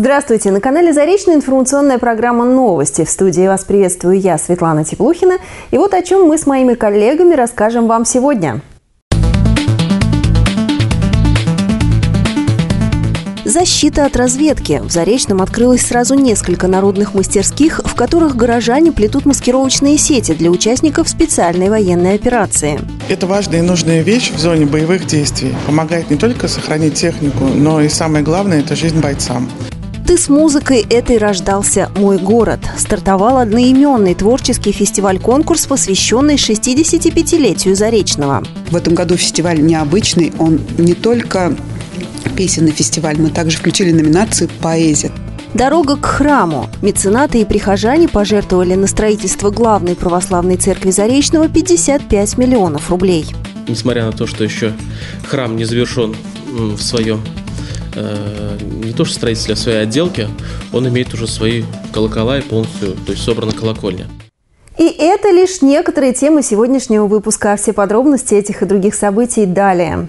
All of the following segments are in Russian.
Здравствуйте! На канале Заречная информационная программа «Новости». В студии вас приветствую я, Светлана Теплухина. И вот о чем мы с моими коллегами расскажем вам сегодня. Защита от разведки. В Заречном открылось сразу несколько народных мастерских, в которых горожане плетут маскировочные сети для участников специальной военной операции. Это важная и нужная вещь в зоне боевых действий. Помогает не только сохранить технику, но и самое главное – это жизнь бойцам. «Ты с музыкой этой рождался мой город». Стартовал одноименный творческий фестиваль-конкурс, посвященный 65-летию Заречного. В этом году фестиваль необычный. Он не только песенный фестиваль, мы также включили номинацию «Поэзия». Дорога к храму. Меценаты и прихожане пожертвовали на строительство главной православной церкви Заречного 55 миллионов рублей. Несмотря на то, что еще храм не завершен в своем Э, не то что строитель, а своей отделки, он имеет уже свои колокола и полностью, то есть собрана колокольня. И это лишь некоторые темы сегодняшнего выпуска. Все подробности этих и других событий далее.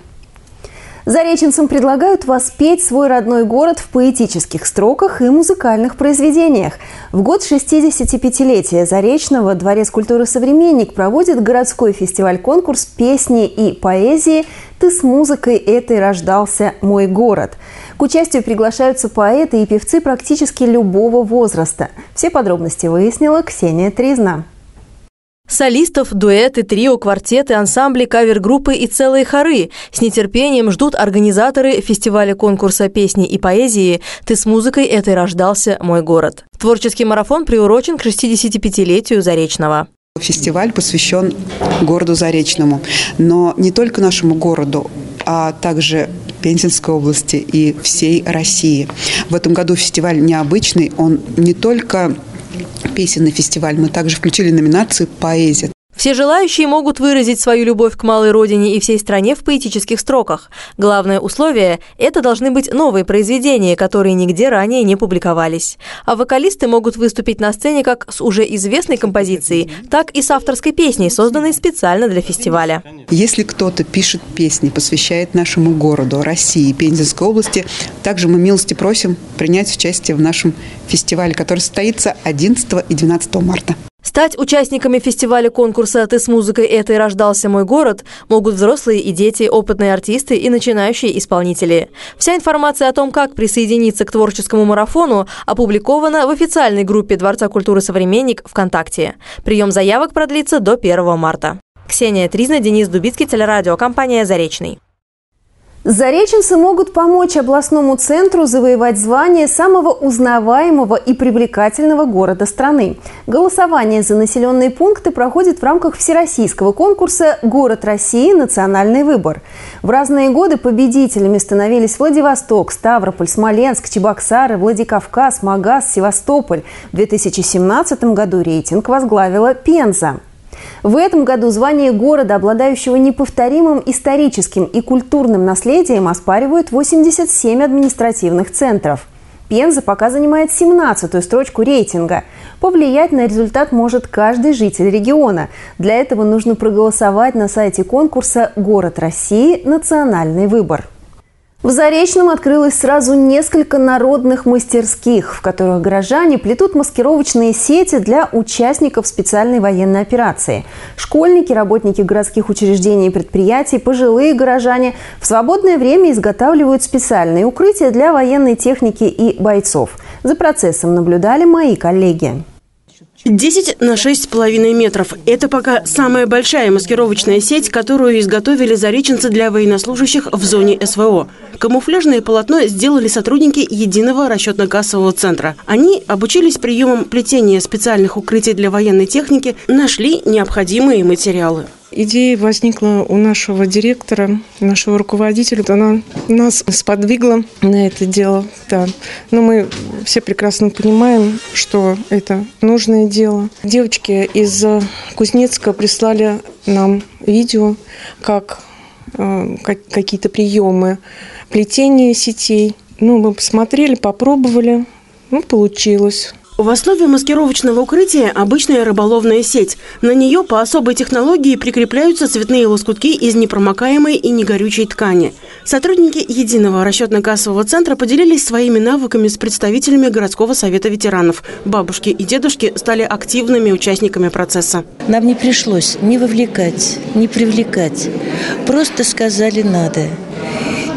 Зареченцам предлагают воспеть свой родной город в поэтических строках и музыкальных произведениях. В год 65-летия Заречного Дворец культуры «Современник» проводит городской фестиваль-конкурс песни и поэзии «Ты с музыкой этой рождался мой город». К участию приглашаются поэты и певцы практически любого возраста. Все подробности выяснила Ксения Тризна. Солистов, дуэты, трио, квартеты, ансамбли, кавер-группы и целые хоры с нетерпением ждут организаторы фестиваля конкурса песни и поэзии «Ты с музыкой этой рождался, мой город». Творческий марафон приурочен к 65-летию Заречного. Фестиваль посвящен городу Заречному, но не только нашему городу, а также Пензенской области и всей России. В этом году фестиваль необычный, он не только песенный фестиваль. Мы также включили номинацию «Поэзия». Все желающие могут выразить свою любовь к малой родине и всей стране в поэтических строках. Главное условие – это должны быть новые произведения, которые нигде ранее не публиковались. А вокалисты могут выступить на сцене как с уже известной композицией, так и с авторской песней, созданной специально для фестиваля. Если кто-то пишет песни, посвящает нашему городу, России, Пензенской области, также мы милости просим принять участие в нашем фестивале, который состоится 11 и 12 марта. Стать участниками фестиваля конкурса «Ты с музыкой этой рождался мой город» могут взрослые и дети, опытные артисты и начинающие исполнители. Вся информация о том, как присоединиться к творческому марафону, опубликована в официальной группе Дворца культуры «Современник» ВКонтакте. Прием заявок продлится до 1 марта. Ксения Тризна, Денис Дубицкий, телерадио, компания «Заречный». Зареченцы могут помочь областному центру завоевать звание самого узнаваемого и привлекательного города страны. Голосование за населенные пункты проходит в рамках всероссийского конкурса «Город России. Национальный выбор». В разные годы победителями становились Владивосток, Ставрополь, Смоленск, Чебоксары, Владикавказ, Магаз, Севастополь. В 2017 году рейтинг возглавила Пенза. В этом году звание города, обладающего неповторимым историческим и культурным наследием, оспаривают 87 административных центров. Пенза пока занимает 17-ю строчку рейтинга. Повлиять на результат может каждый житель региона. Для этого нужно проголосовать на сайте конкурса «Город России. Национальный выбор». В Заречном открылось сразу несколько народных мастерских, в которых горожане плетут маскировочные сети для участников специальной военной операции. Школьники, работники городских учреждений и предприятий, пожилые горожане в свободное время изготавливают специальные укрытия для военной техники и бойцов. За процессом наблюдали мои коллеги. 10 на 6,5 метров. Это пока самая большая маскировочная сеть, которую изготовили зареченцы для военнослужащих в зоне СВО. Камуфляжное полотно сделали сотрудники единого расчетно-кассового центра. Они обучились приемам плетения специальных укрытий для военной техники, нашли необходимые материалы. Идея возникла у нашего директора, нашего руководителя. Она нас сподвигла на это дело. Да. Но мы все прекрасно понимаем, что это нужное дело. Девочки из Кузнецка прислали нам видео, как, э, как какие-то приемы плетения сетей. Ну, мы посмотрели, попробовали. Ну, получилось. В основе маскировочного укрытия обычная рыболовная сеть. На нее по особой технологии прикрепляются цветные лоскутки из непромокаемой и негорючей ткани. Сотрудники единого расчетно-кассового центра поделились своими навыками с представителями городского совета ветеранов. Бабушки и дедушки стали активными участниками процесса. Нам не пришлось ни вовлекать, ни привлекать. Просто сказали «надо».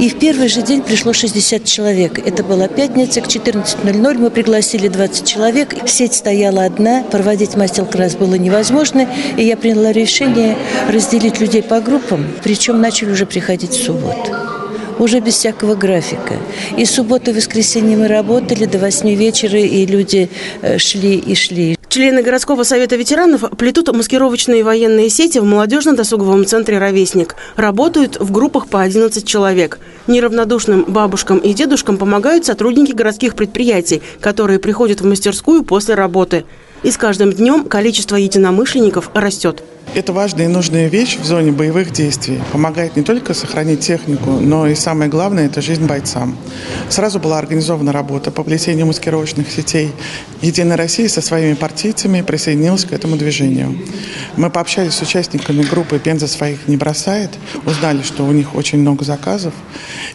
И в первый же день пришло 60 человек. Это была пятница, к 14.00 мы пригласили 20 человек. Сеть стояла одна, проводить мастер-класс было невозможно. И я приняла решение разделить людей по группам, причем начали уже приходить в субботу уже без всякого графика. И субботу и воскресенье мы работали до 8 вечера, и люди э, шли и шли. Члены городского совета ветеранов плетут маскировочные военные сети в молодежно-досуговом центре «Ровесник». Работают в группах по 11 человек. Неравнодушным бабушкам и дедушкам помогают сотрудники городских предприятий, которые приходят в мастерскую после работы. И с каждым днем количество единомышленников растет. Это важная и нужная вещь в зоне боевых действий. Помогает не только сохранить технику, но и самое главное – это жизнь бойцам. Сразу была организована работа по плетению маскировочных сетей. Единая Россия со своими партийцами присоединилась к этому движению. Мы пообщались с участниками группы «Пенза своих не бросает», узнали, что у них очень много заказов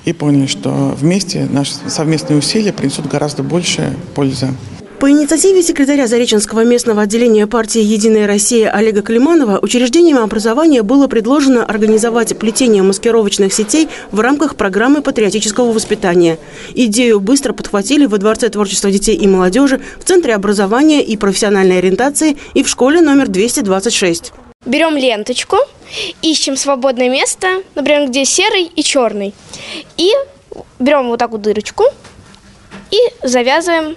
и поняли, что вместе наши совместные усилия принесут гораздо больше пользы. По инициативе секретаря Зареченского местного отделения партии «Единая Россия» Олега Климанова учреждением образования было предложено организовать плетение маскировочных сетей в рамках программы патриотического воспитания. Идею быстро подхватили во Дворце творчества детей и молодежи, в Центре образования и профессиональной ориентации и в школе номер 226. Берем ленточку, ищем свободное место, например, где серый и черный. И берем вот такую дырочку и завязываем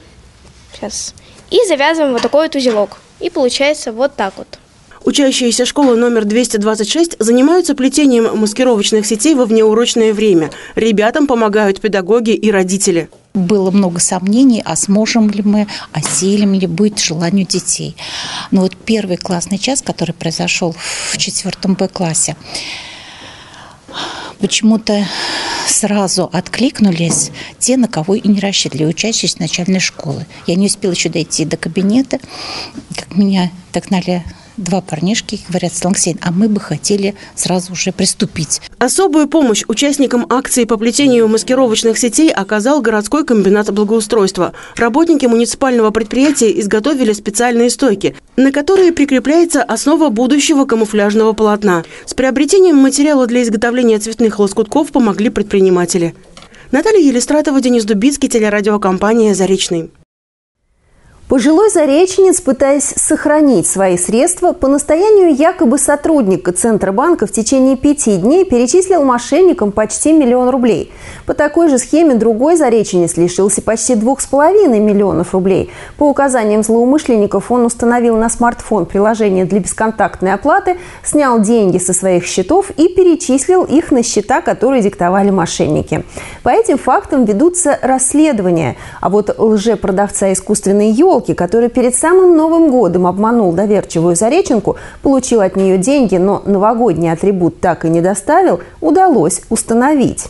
Сейчас. И завязываем вот такой вот узелок. И получается вот так вот. Учащиеся школы номер 226 занимаются плетением маскировочных сетей во внеурочное время. Ребятам помогают педагоги и родители. Было много сомнений, а сможем ли мы, осилим ли быть желанию детей. Но вот первый классный час, который произошел в четвертом Б-классе, почему-то сразу откликнулись те, на кого и не рассчитывали, учащиеся начальной школы. Я не успела еще дойти до кабинета, как меня так догнали два парнишки говорят, Слангсейн, а мы бы хотели сразу уже приступить. Особую помощь участникам акции по плетению маскировочных сетей оказал городской комбинат благоустройства. Работники муниципального предприятия изготовили специальные стойки, на которые прикрепляется основа будущего камуфляжного полотна. С приобретением материала для изготовления цветных лоскутков помогли предприниматели. Наталья Елистратова, Денис Дубицкий, телерадиокомпания «Заречный». Пожилой зареченец, пытаясь сохранить свои средства, по настоянию якобы сотрудника Центробанка в течение пяти дней перечислил мошенникам почти миллион рублей. По такой же схеме другой зареченец лишился почти двух с половиной миллионов рублей. По указаниям злоумышленников он установил на смартфон приложение для бесконтактной оплаты, снял деньги со своих счетов и перечислил их на счета, которые диктовали мошенники. По этим фактам ведутся расследования. А вот лжепродавца искусственной елки елки, который перед самым Новым годом обманул доверчивую Зареченку, получил от нее деньги, но новогодний атрибут так и не доставил, удалось установить.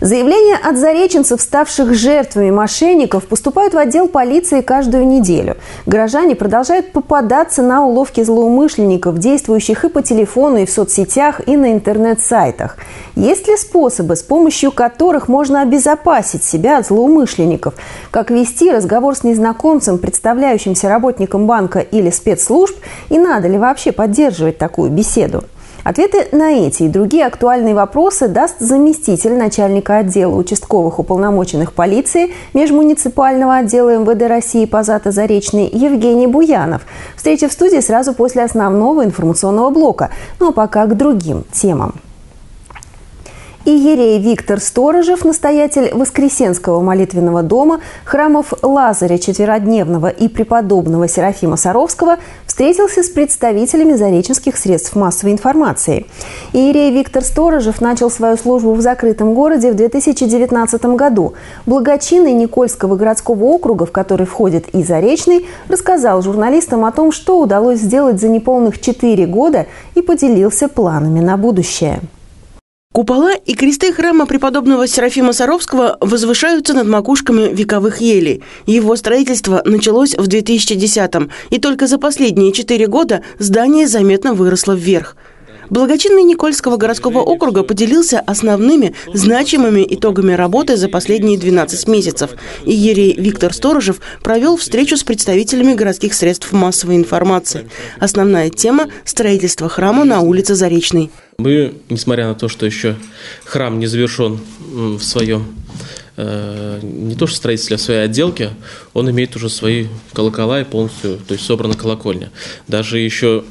Заявления от зареченцев, ставших жертвами мошенников, поступают в отдел полиции каждую неделю. Горожане продолжают попадаться на уловки злоумышленников, действующих и по телефону, и в соцсетях, и на интернет-сайтах. Есть ли способы, с помощью которых можно обезопасить себя от злоумышленников? Как вести разговор с незнакомцем, представляющимся работником банка или спецслужб? И надо ли вообще поддерживать такую беседу? Ответы на эти и другие актуальные вопросы даст заместитель начальника отдела участковых уполномоченных полиции межмуниципального отдела МВД России Пазата Заречный Евгений Буянов. Встреча в студии сразу после основного информационного блока. Ну а пока к другим темам. Иерей Виктор Сторожев, настоятель Воскресенского молитвенного дома, храмов Лазаря Четверодневного и преподобного Серафима Саровского, встретился с представителями зареченских средств массовой информации. Иерей Виктор Сторожев начал свою службу в закрытом городе в 2019 году. Благочинный Никольского городского округа, в который входит и Заречный, рассказал журналистам о том, что удалось сделать за неполных четыре года и поделился планами на будущее. Купола и кресты храма преподобного Серафима Саровского возвышаются над макушками вековых елей. Его строительство началось в 2010-м, и только за последние четыре года здание заметно выросло вверх. Благочинный Никольского городского округа поделился основными значимыми итогами работы за последние 12 месяцев. И Ерей Виктор Сторожев провел встречу с представителями городских средств массовой информации. Основная тема – строительство храма на улице Заречной. Мы, несмотря на то, что еще храм не завершен в своем э, не то что строительстве, а своей отделке, он имеет уже свои колокола и полностью, то есть собрана колокольня. Даже еще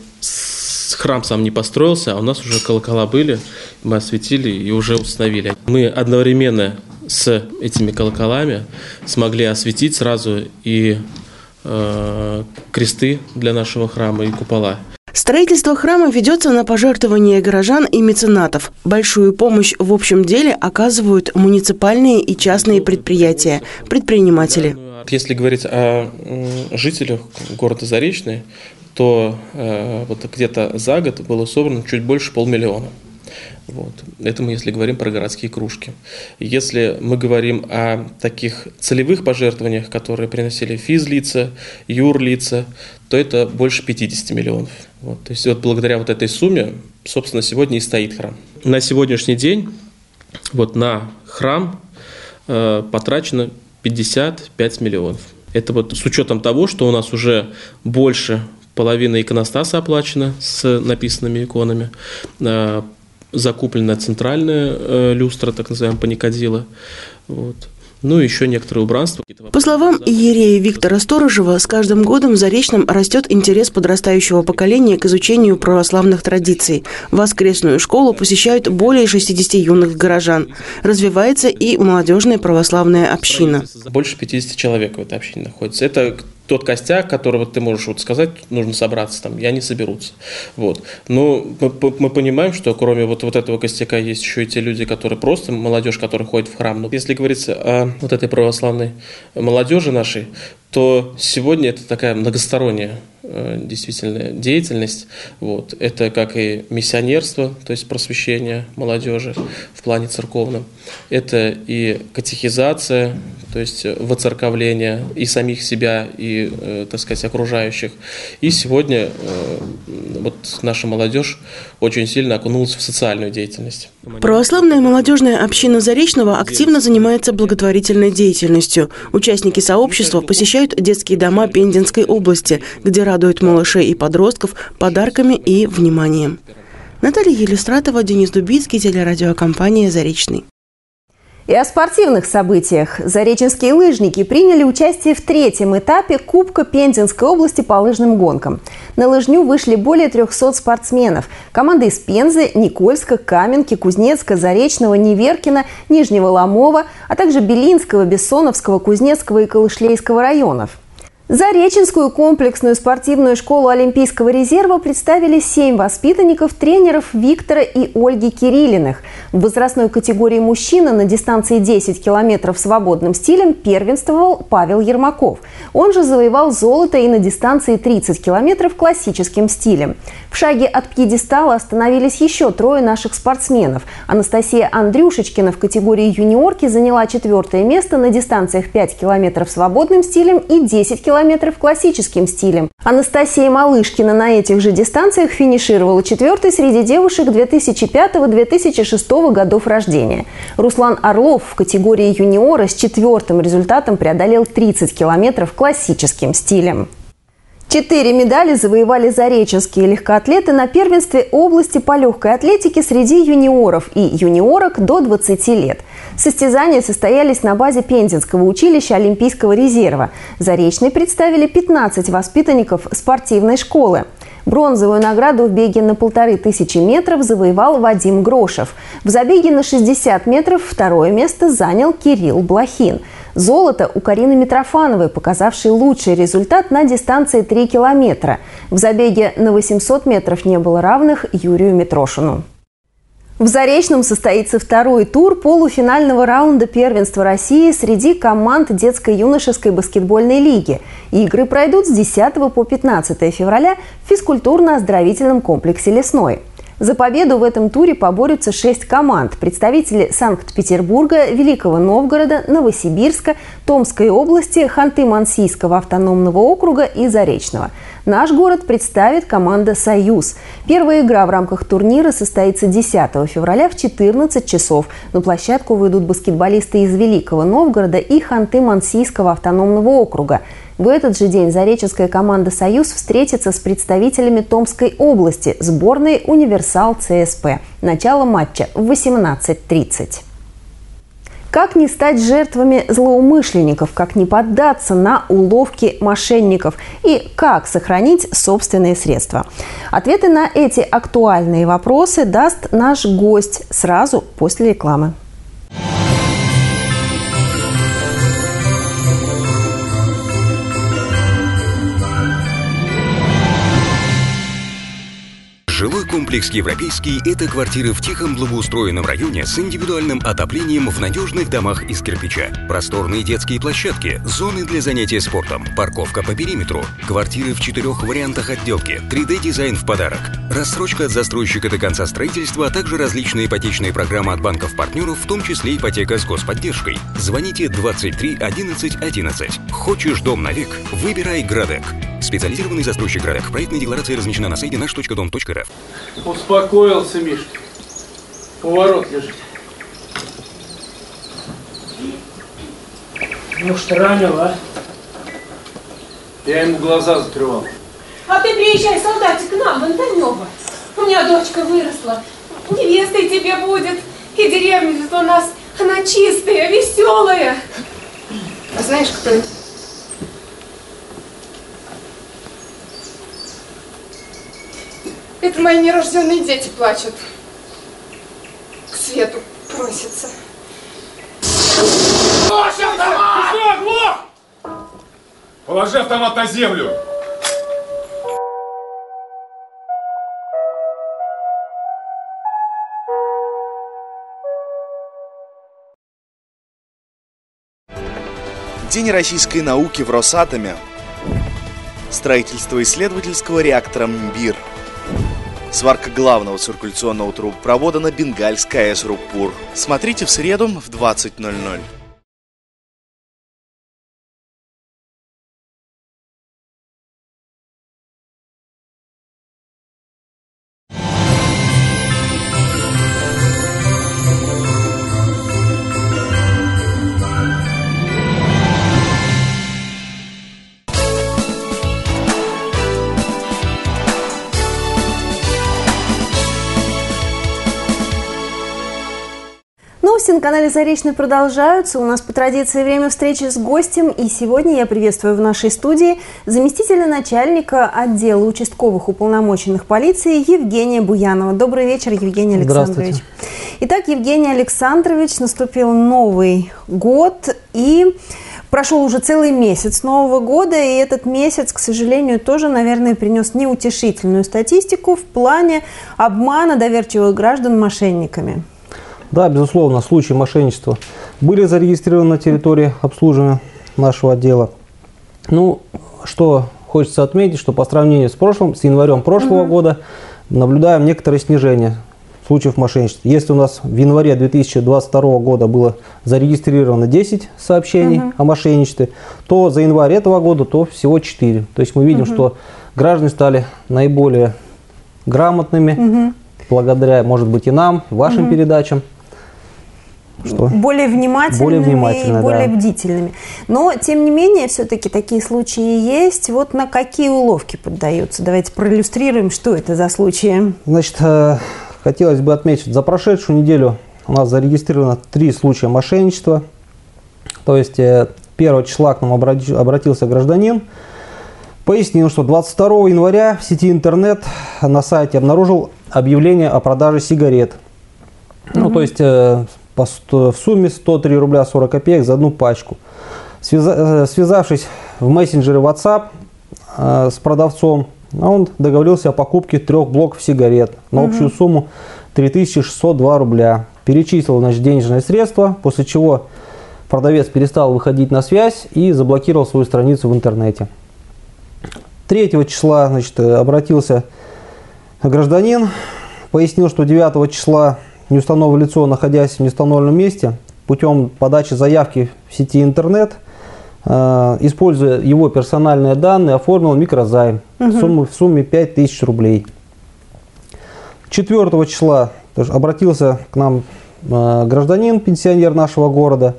храм сам не построился, а у нас уже колокола были, мы осветили и уже установили. Мы одновременно с этими колоколами смогли осветить сразу и э, кресты для нашего храма и купола. Строительство храма ведется на пожертвования горожан и меценатов. Большую помощь в общем деле оказывают муниципальные и частные предприятия, предприниматели. Если говорить о жителях города Заречный, то э, вот где-то за год было собрано чуть больше полмиллиона. Вот. Это мы, если говорим про городские кружки. Если мы говорим о таких целевых пожертвованиях, которые приносили физлица, юрлица, то это больше 50 миллионов. Вот. То есть вот благодаря вот этой сумме, собственно, сегодня и стоит храм. На сегодняшний день вот на храм э, потрачено 55 миллионов. Это вот с учетом того, что у нас уже больше половина иконостаса оплачена с написанными иконами, э, закуплена центральная э, люстра, так называемая паникадила. Вот. Ну и еще некоторые убранства. По словам иерея Виктора Сторожева, с каждым годом в Заречном растет интерес подрастающего поколения к изучению православных традиций. Воскресную школу посещают более 60 юных горожан. Развивается и молодежная православная община. Больше 50 человек в этой общине находится. Это тот костяк, которого ты можешь вот сказать, нужно собраться там, и они соберутся. Вот. Но мы, мы понимаем, что кроме вот, вот этого костяка есть еще и те люди, которые просто, молодежь, которая ходит в храм. Но если говорится о вот этой православной молодежи нашей, то сегодня это такая многосторонняя э, действительно деятельность. Вот. Это как и миссионерство, то есть просвещение молодежи в плане церковном. Это и катехизация, то есть воцерковление и самих себя, и, э, так сказать, окружающих. И сегодня э, вот наша молодежь очень сильно окунулась в социальную деятельность. Православная молодежная община Заречного активно занимается благотворительной деятельностью. Участники сообщества посещают детские дома Пензенской области, где радуют малышей и подростков подарками и вниманием. Наталья Елистратова, Денис Дубицкий, телерадиокомпания «Заречный». И о спортивных событиях. Зареченские лыжники приняли участие в третьем этапе Кубка Пензенской области по лыжным гонкам. На лыжню вышли более 300 спортсменов. Команды из Пензы, Никольска, Каменки, Кузнецка, Заречного, Неверкина, Нижнего Ломова, а также Белинского, Бессоновского, Кузнецкого и Калышлейского районов. Зареченскую комплексную спортивную школу Олимпийского резерва представили семь воспитанников тренеров Виктора и Ольги Кириллиных. В возрастной категории мужчина на дистанции 10 километров свободным стилем первенствовал Павел Ермаков. Он же завоевал золото и на дистанции 30 километров классическим стилем. В шаге от пьедестала остановились еще трое наших спортсменов. Анастасия Андрюшечкина в категории юниорки заняла четвертое место на дистанциях 5 километров свободным стилем и 10 километров километров классическим стилем. Анастасия Малышкина на этих же дистанциях финишировала четвертой среди девушек 2005-2006 годов рождения. Руслан Орлов в категории юниора с четвертым результатом преодолел 30 километров классическим стилем. Четыре медали завоевали зареченские легкоатлеты на первенстве области по легкой атлетике среди юниоров и юниорок до 20 лет. Состязания состоялись на базе Пензенского училища Олимпийского резерва. Заречные представили 15 воспитанников спортивной школы. Бронзовую награду в беге на полторы тысячи метров завоевал Вадим Грошев. В забеге на 60 метров второе место занял Кирилл Блохин – Золото у Карины Митрофановой, показавшей лучший результат на дистанции 3 километра. В забеге на 800 метров не было равных Юрию Митрошину. В Заречном состоится второй тур полуфинального раунда первенства России среди команд детско-юношеской баскетбольной лиги. Игры пройдут с 10 по 15 февраля в физкультурно-оздоровительном комплексе «Лесной». За победу в этом туре поборются шесть команд. Представители Санкт-Петербурга, Великого Новгорода, Новосибирска, Томской области, Ханты-Мансийского автономного округа и Заречного. Наш город представит команда «Союз». Первая игра в рамках турнира состоится 10 февраля в 14 часов. На площадку выйдут баскетболисты из Великого Новгорода и Ханты-Мансийского автономного округа. В этот же день зареченская команда «Союз» встретится с представителями Томской области, сборной «Универсал ЦСП». Начало матча в 18.30. Как не стать жертвами злоумышленников, как не поддаться на уловки мошенников и как сохранить собственные средства? Ответы на эти актуальные вопросы даст наш гость сразу после рекламы. Комплекс «Европейский» – это квартиры в тихом благоустроенном районе с индивидуальным отоплением в надежных домах из кирпича. Просторные детские площадки, зоны для занятия спортом, парковка по периметру, квартиры в четырех вариантах отделки, 3D-дизайн в подарок, рассрочка от застройщика до конца строительства, а также различные ипотечные программы от банков-партнеров, в том числе ипотека с господдержкой. Звоните 23 11 11. Хочешь дом на век? Выбирай «Градек». Специализированный застройщик «Градек». Проектная декларация размещена на сайте наш.дом.рф. Успокоился, Мишка. Поворот лежит. Ну что ранил, а? Я ему глаза закрывал. А ты приезжай, солдатик, к нам, в Антонево. У меня дочка выросла. Невестой тебе будет. И деревня тут у нас, она чистая, веселая. А знаешь, кто это? Это мои нерожденные дети плачут. К свету просятся. Положи автомат! Положи автомат на землю! День российской науки в Росатоме. Строительство исследовательского реактора МБИР. Сварка главного циркуляционного трубопровода на Бенгальской АЭС Руппур. Смотрите в среду в 20.00. Новости на канале Заречный продолжаются. У нас по традиции время встречи с гостем. И сегодня я приветствую в нашей студии заместителя начальника отдела участковых уполномоченных полиции Евгения Буянова. Добрый вечер, Евгений Александрович. Итак, Евгений Александрович, наступил Новый год и Прошел уже целый месяц Нового года, и этот месяц, к сожалению, тоже, наверное, принес неутешительную статистику в плане обмана доверчивых граждан мошенниками. Да, безусловно, случаи мошенничества были зарегистрированы на территории обслуживания нашего отдела. Ну, что хочется отметить, что по сравнению с прошлым, с январем прошлого угу. года, наблюдаем некоторое снижение случаев мошенничества. Если у нас в январе 2022 года было зарегистрировано 10 сообщений угу. о мошенничестве, то за январь этого года то всего 4. То есть мы видим, угу. что граждане стали наиболее грамотными, угу. благодаря, может быть, и нам, вашим угу. передачам что? более внимательными более внимательно, и более да. бдительными. Но, тем не менее, все-таки такие случаи есть. Вот на какие уловки поддаются? Давайте проиллюстрируем, что это за случаи. Значит, э, хотелось бы отметить, за прошедшую неделю у нас зарегистрировано три случая мошенничества. То есть, 1 э, числа к нам обратился гражданин, пояснил, что 22 января в сети интернет на сайте обнаружил объявление о продаже сигарет. Mm-hmm. Ну, то есть э, по 100, в сумме 103 рубля 40 копеек за одну пачку. Связа, э, связавшись в мессенджере WhatsApp э, с продавцом, он договорился о покупке трех блоков сигарет на общую угу. сумму 3602 рубля. Перечислил значит, денежные средства, после чего продавец перестал выходить на связь и заблокировал свою страницу в интернете. 3 числа значит, обратился гражданин пояснил, что 9 числа неустановленное лицо, находясь в неустановленном месте, путем подачи заявки в сети интернет, э, используя его персональные данные, оформил микрозайм Мгм. в, сумме, в сумме 5000 рублей. 4 числа тоже обратился к нам э, гражданин, пенсионер нашего города,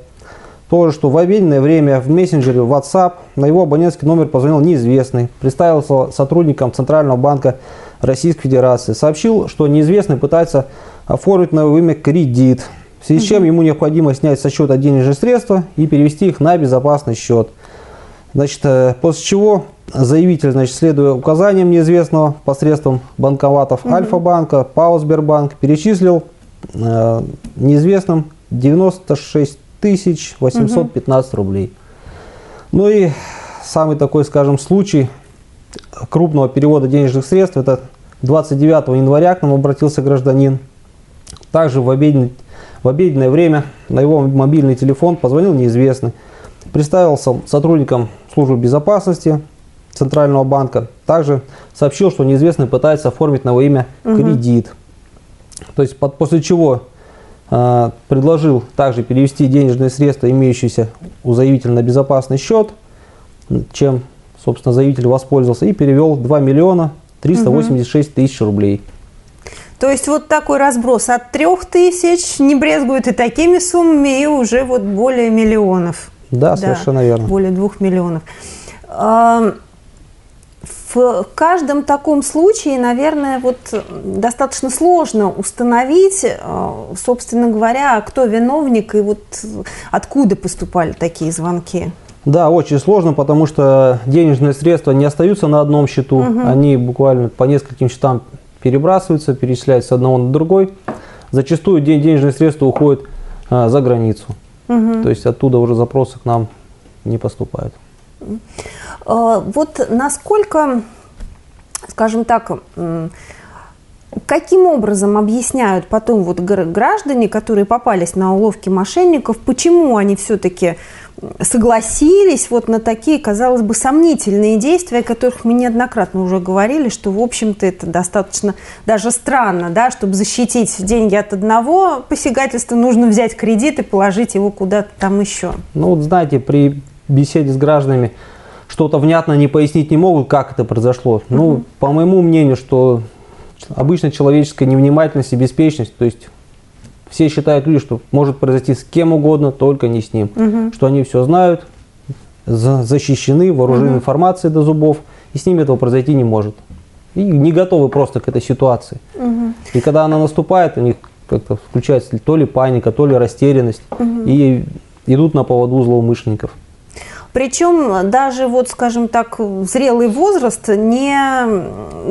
тоже, что в обеденное время в мессенджере WhatsApp на его абонентский номер позвонил неизвестный, представился сотрудником Центрального банка Российской Федерации, сообщил, что неизвестный пытается оформить на его имя кредит, в связи с чем ему необходимо снять со счета денежные средства и перевести их на безопасный счет. Значит, э, после чего заявитель, значит, следуя указаниям неизвестного посредством банкоматов. Альфа-банка, ПАО Сбербанк, перечислил э, неизвестным 96 тысяч 815 рублей. Ну и самый такой, скажем, случай крупного перевода денежных средств, это 29 января к нам обратился гражданин. Также в, обеден- в обеденное время на его мобильный телефон позвонил неизвестный. Представился сотрудником службы безопасности Центрального банка. Также сообщил, что неизвестный пытается оформить на его имя кредит. То есть под- после чего э, предложил также перевести денежные средства, имеющиеся у заявителя на безопасный счет, чем, собственно, заявитель воспользовался, и перевел 2 миллиона 386 тысяч рублей. То есть вот такой разброс от трех тысяч, не брезгуют и такими суммами, и уже вот более миллионов. Да, совершенно верно. Более двух миллионов. В каждом таком случае, наверное, вот достаточно сложно установить, э, собственно говоря, кто виновник и вот откуда поступали такие звонки. Да, очень сложно, потому что денежные средства не остаются на одном счету, Мгм. они буквально по нескольким счетам перебрасываются, перечисляются с одного на другой. Зачастую ден- денежные средства уходят а, за границу, Мгм. то есть оттуда уже запросы к нам не поступают. Э, Вот насколько, скажем так, каким образом объясняют потом вот гр- граждане, которые попались на уловки мошенников, почему они все-таки согласились вот на такие, казалось бы, сомнительные действия, о которых мы неоднократно уже говорили, что, в общем-то, это достаточно даже странно, да, чтобы защитить деньги от одного посягательства, нужно взять кредит и положить его куда-то там еще. Ну вот знаете, при беседе с гражданами что-то внятно не пояснить не могут, как это произошло. Ну, Мгм. по моему мнению, что обычно человеческая невнимательность и беспечность, то есть все считают люди, что может произойти с кем угодно, только не с ним. Мгм. Что они все знают, за- защищены, вооружены Мгм. информацией до зубов, и с ними этого произойти не может. И не готовы просто к этой ситуации. И когда она наступает, у них как-то включается то ли паника, то ли растерянность, Мгм. и идут на поводу злоумышленников. Причем даже вот, скажем так, зрелый возраст не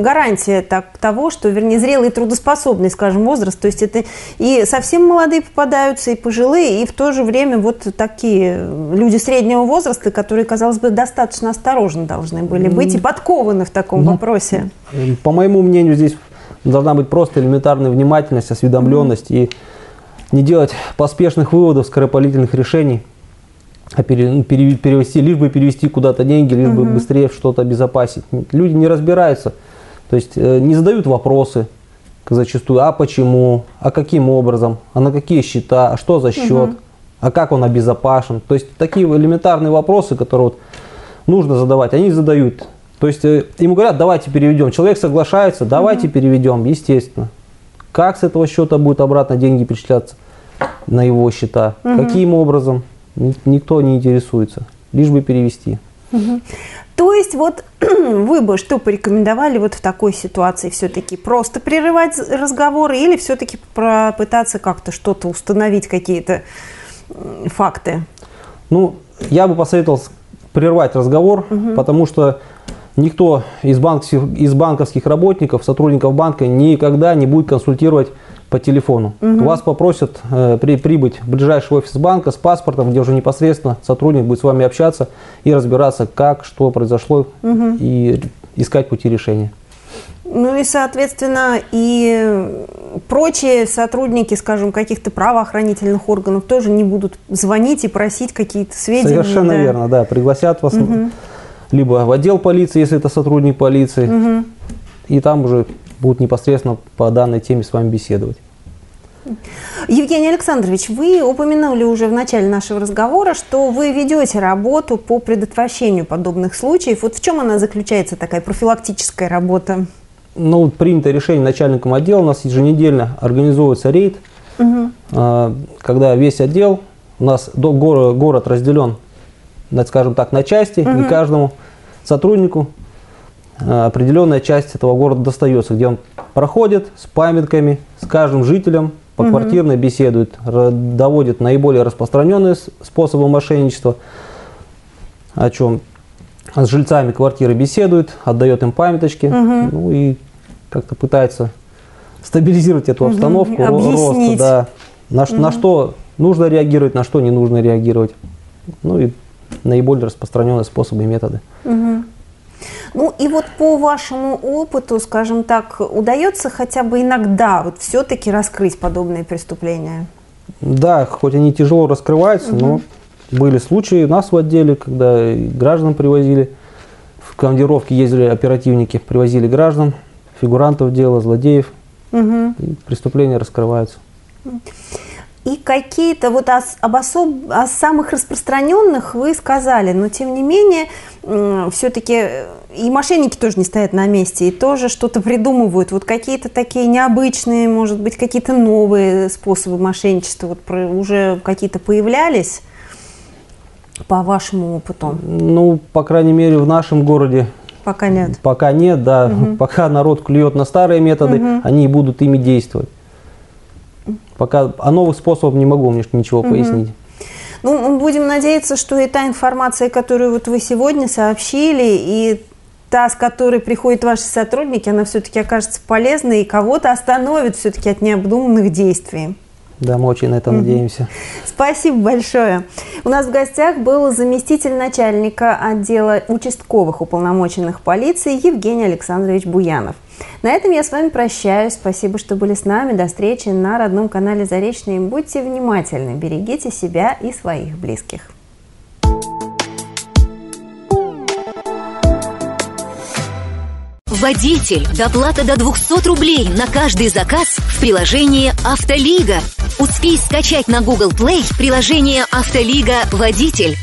гарантия так, того, что, вернее, зрелый и трудоспособный, скажем, возраст. То есть это и совсем молодые попадаются, и пожилые, и в то же время вот такие люди среднего возраста, которые, казалось бы, достаточно осторожны должны были быть и подкованы в таком Ну, вопросе. По моему мнению, здесь должна быть просто элементарная внимательность, осведомленность и не делать поспешных выводов, скоропалительных решений, а пере- ну, пере- перевести, лишь бы перевести куда-то деньги, лишь бы Мгм. быстрее что-то обезопасить. Люди не разбираются, то есть э, не задают вопросы зачастую, а почему, а каким образом, а на какие счета, а что за счет, Мгм. а как он обезопасен. То есть такие элементарные вопросы, которые вот нужно задавать, они задают. То есть э, ему говорят, давайте переведем. Человек соглашается, давайте переведем, естественно. Как с этого счета будет обратно деньги перечисляться на его счета? Мгм. Каким образом? Ни- Никто не интересуется. Лишь бы перевести. Мгм. То есть вот вы бы что порекомендовали вот в такой ситуации все-таки? Просто прерывать разговоры или все-таки попытаться как-то что-то установить, какие-то факты? Ну, я бы посоветовал прервать разговор, Мгм. потому что никто из банковских, из банковских работников, сотрудников банка никогда не будет консультировать по телефону. Мгм. Вас попросят э, при, прибыть в ближайший офис банка с паспортом, где уже непосредственно сотрудник будет с вами общаться и разбираться, как, что произошло, Мгм. и искать пути решения. Ну и, соответственно, и прочие сотрудники, скажем, каких-то правоохранительных органов тоже не будут звонить и просить какие-то сведения. Совершенно да. верно, да. Пригласят вас Мгм. либо в отдел полиции, если это сотрудник полиции, Мгм. и там уже будут непосредственно по данной теме с вами беседовать. Евгений Александрович, вы упомянули уже в начале нашего разговора, что вы ведете работу по предотвращению подобных случаев. Вот в чем она заключается, такая профилактическая работа? Ну, принято решение начальником отдела, у нас еженедельно организовывается рейд, угу. когда весь отдел, у нас город, разделен, скажем так, на части, угу. и каждому сотруднику определенная часть этого города достается, где он проходит с памятками, с каждым жителем, поквартирно угу. беседует, доводит наиболее распространенные способы мошенничества, о чем с жильцами квартиры беседует, отдает им памяточки, угу. ну и как-то пытается стабилизировать эту обстановку, угу. роста, да, на, угу. на что нужно реагировать, на что не нужно реагировать. Ну и наиболее распространенные способы и методы. Угу. Ну и вот по вашему опыту, скажем так, удается хотя бы иногда вот все-таки раскрыть подобные преступления? Да, хоть они тяжело раскрываются, угу. но были случаи у нас в отделе, когда граждан привозили, в командировке ездили оперативники, привозили граждан, фигурантов дела, злодеев, угу. и преступления раскрываются. И какие-то вот о, об особ, о самых распространенных вы сказали, но тем не менее все-таки и мошенники тоже не стоят на месте, и тоже что-то придумывают. Вот какие-то такие необычные, может быть, какие-то новые способы мошенничества вот уже какие-то появлялись по вашему опыту? Ну, по крайней мере, в нашем городе Пока нет. Пока нет, да. Угу. Пока народ клюет на старые методы, угу. они и будут ими действовать. Пока о новых способах не могу мне ничего угу. пояснить. Ну, будем надеяться, что и та информация, которую вот вы сегодня сообщили, и та, с которой приходят ваши сотрудники, она все-таки окажется полезной и кого-то остановит все-таки от необдуманных действий. Да, мы очень на это надеемся. Спасибо большое. У нас в гостях был заместитель начальника отдела участковых уполномоченных полиции Евгений Александрович Буянов. На этом я с вами прощаюсь. Спасибо, что были с нами. До встречи на родном канале Заречный. Будьте внимательны, берегите себя и своих близких. Водитель. Доплата до 200 рублей на каждый заказ в приложении «Автолига». Успей скачать на Google Play приложение «Автолига. Водитель».